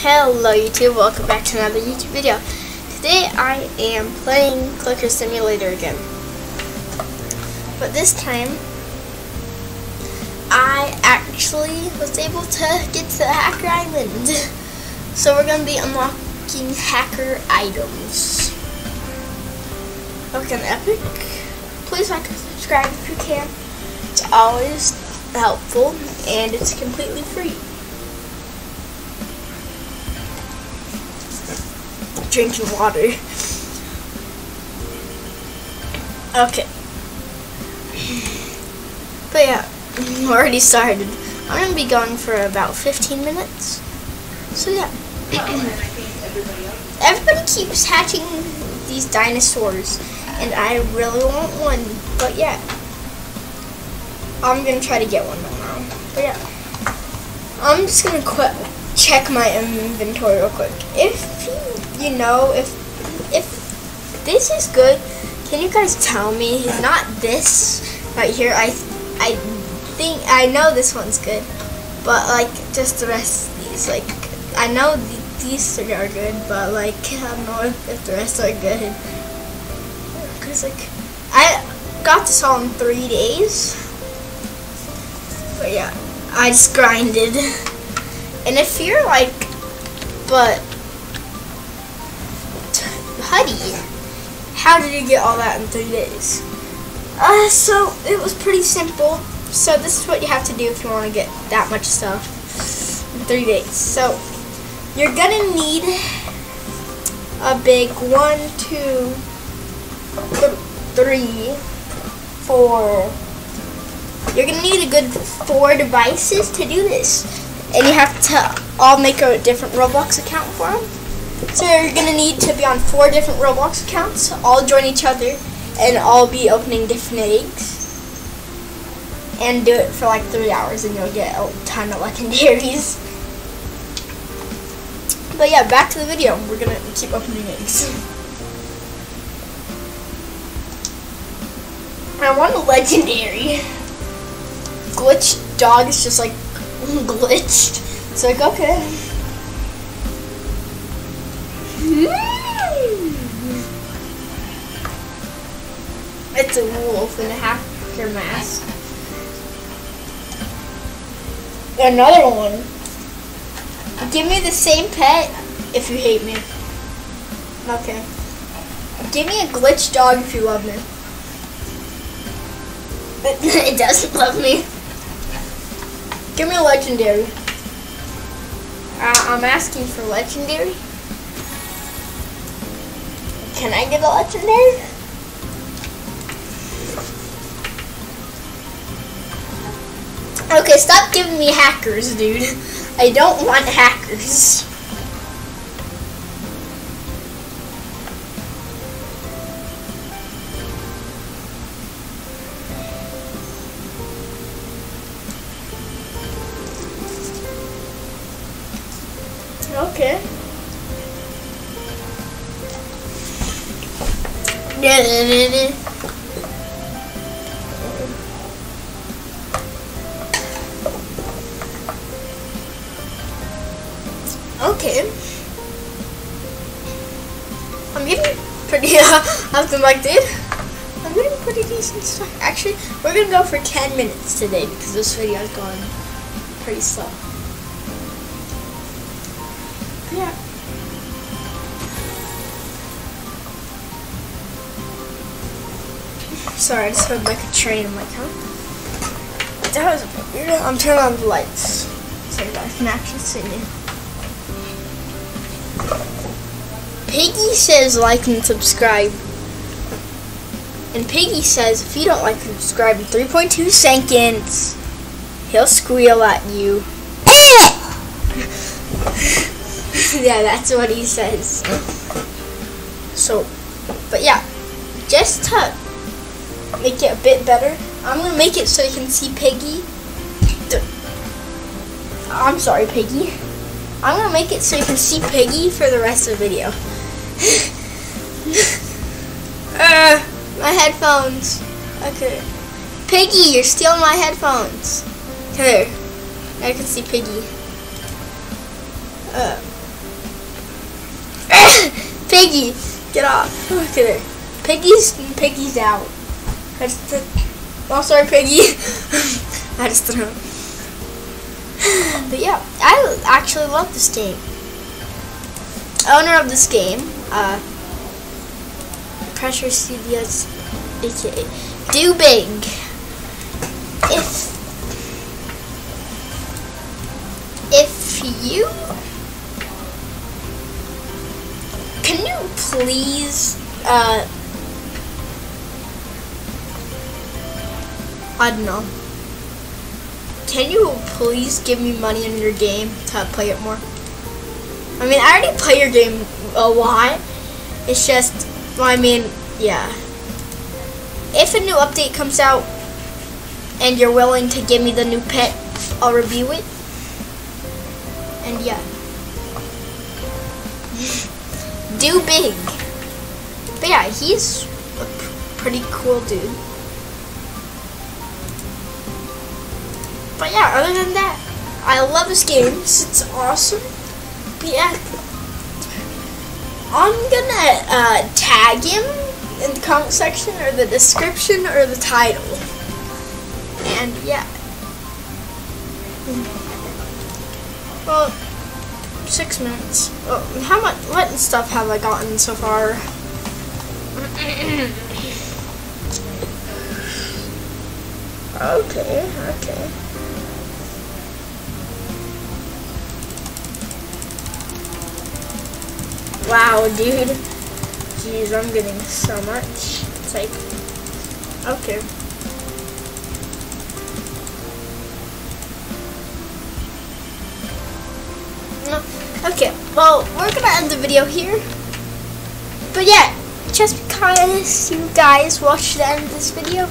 Hello YouTube, welcome back to another YouTube video. Today I am playing Clicker Simulator again. But this time, I actually was able to get to Hacker Island. So we're going to be unlocking hacker items. Looking epic. Please like and subscribe if you can. It's always helpful and it's completely free. Drinking water. Okay. But yeah, I'm already started. I'm gonna be gone for about 15 minutes. So yeah. Everybody keeps hatching these dinosaurs, and I really want one. But yeah, I'm gonna try to get one tomorrow. But yeah, I'm just gonna. Check my inventory real quick. If you know, if if this is good, can you guys tell me? Not this right here. I I think I know this one's good, but like just the rest of these. Like I know th these three are good, but like I don't know if, if the rest are good. Cause like I got this all in three days. But yeah, I just grinded. And if you're like, but Huddy, how did you get all that in three days? Uh, so it was pretty simple. So this is what you have to do if you want to get that much stuff in three days. So you're gonna need a big one, two, th three, four. You're gonna need a good four devices to do this, and you have to all make a different Roblox account for them. So you're gonna need to be on four different Roblox accounts, all join each other, and all be opening different eggs. And do it for like three hours and you'll get a ton of legendaries. But yeah, back to the video. We're gonna keep opening eggs. I want a legendary. Glitched dog is just like glitched. It's like, okay. It's a wolf in a half hacker mask. Another one. Give me the same pet if you hate me. Okay. Give me a glitch dog if you love me. it doesn't love me. Give me a legendary. Uh, I'm asking for legendary. Can I get a legendary? Okay, stop giving me hackers, dude. I don't want hackers. Okay. Okay. I'm getting pretty, was like, dude, I'm getting pretty decent stuff. Actually, we're gonna go for 10 minutes today because this video is going pretty slow. Yeah. Sorry, I just heard like a train. I'm like, huh? That was weird. I'm turning on the lights so you guys can actually see me. Piggy says like and subscribe. And Piggy says if you don't like and subscribe in 3.2 seconds, he'll squeal at you. yeah, that's what he says. So, but yeah, just to make it a bit better, I'm gonna make it so you can see Piggy. I'm sorry, Piggy. I'm gonna make it so you can see Piggy for the rest of the video. uh, my headphones. Okay. Piggy, you're stealing my headphones. Here. I can see Piggy. Uh, Piggy, get off. Okay. Piggy's Piggy's out. I just, oh, sorry, Piggy. I just threw him. But yeah, I actually love this game. Owner of this game, uh, Pressure Studios, aka Do Big. If if you can you please uh I don't know. Can you please give me money in your game to play it more? I mean, I already play your game a lot. It's just, I mean, yeah. If a new update comes out and you're willing to give me the new pet, I'll review it. And yeah. Do big. But yeah, he's a pretty cool dude. But yeah, other than that, I love this game. It's awesome. But yeah, I'm gonna uh, tag him in the comment section or the description or the title. And yeah. Well, six minutes. Oh, how much? What stuff have I gotten so far? okay, okay. Wow, dude. Jeez, I'm getting so much. It's like, okay. Okay, well, we're gonna end the video here. But yeah, just because you guys watched the end of this video,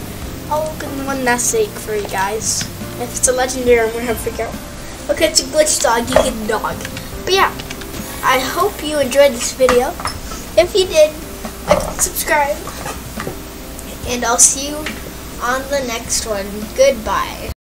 I'll get one message for you guys. If it's a legendary, I'm gonna have to figure out. Okay, it's a glitch dog, you get dog. But yeah. I hope you enjoyed this video. If you did, like and subscribe. And I'll see you on the next one. Goodbye.